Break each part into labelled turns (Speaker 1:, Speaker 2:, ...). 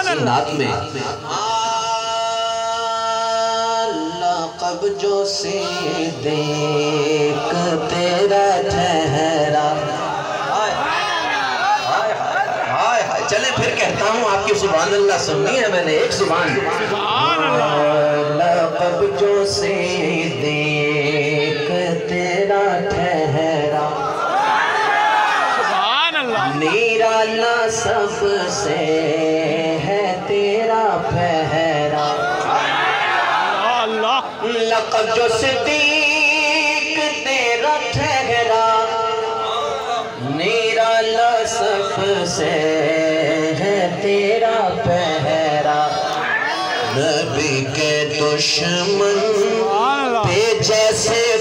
Speaker 1: नात में। कब्जों से देख तेरा चेहरा हाय हाय हाय हाय चले फिर कहता हूँ आपकी सुभान अल्लाह सुननी है मैंने एक सुभान।
Speaker 2: सुभान अल्लाह
Speaker 1: कब्जों से देख तेरा ठहरा।
Speaker 2: सुभान अल्लाह।
Speaker 1: निराला सबसे लकब जो सिद्दीक तेरा ठहरा। निराला सबसे है तेरा पहरा। नबी के दुश्मन पे जैसे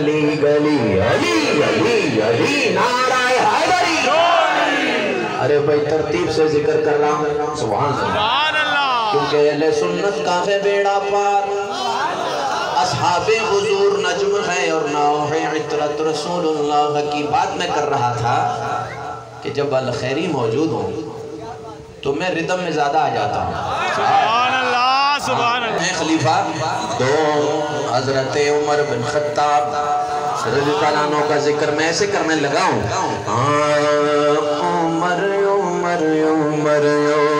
Speaker 3: गली गली
Speaker 1: अली अली अली नाराय हैदरी अरे भाई तरतीब से ज़िक्र कर रहा हूँ सुभान अल्लाह। क्योंकि अहले सुन्नत का है बेड़ा पार। असहाबे हुजूर नज्म है और नाव है इतरत रसूलुल्लाह की बात मैं कर रहा था कि जब अल खैरी मौजूद हो तो मैं रिदम में ज़्यादा आ जाता हूँ।
Speaker 2: सुभान
Speaker 1: खलीफा दो हज़रत उमर बिन खत्ताब रज़ियल्लाहु का ज़िक्र मैं ऐसे करने लगा हूँ। उमर उमर उमर उमर उमर